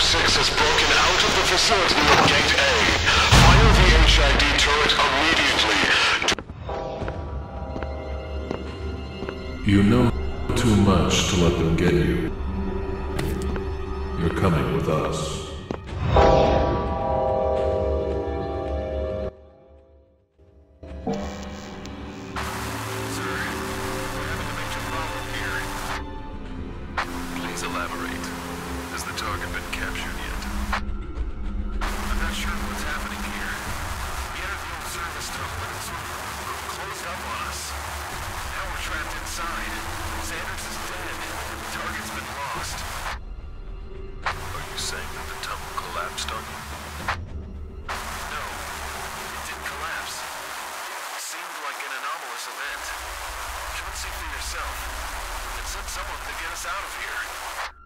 6 has broken out of the facility at Gate A. Fire the HID turret immediately. You know too much to let them get you. You're coming with us. Has the target been captured yet? I'm not sure what's happening here. The old service tunnel and closed up on us. Now we're trapped inside. Sanders is dead. The target's been lost. Are you saying that the tunnel collapsed on you? No. It didn't collapse. It seemed like an anomalous event. Come and see for yourself. It sent someone to get us out of here.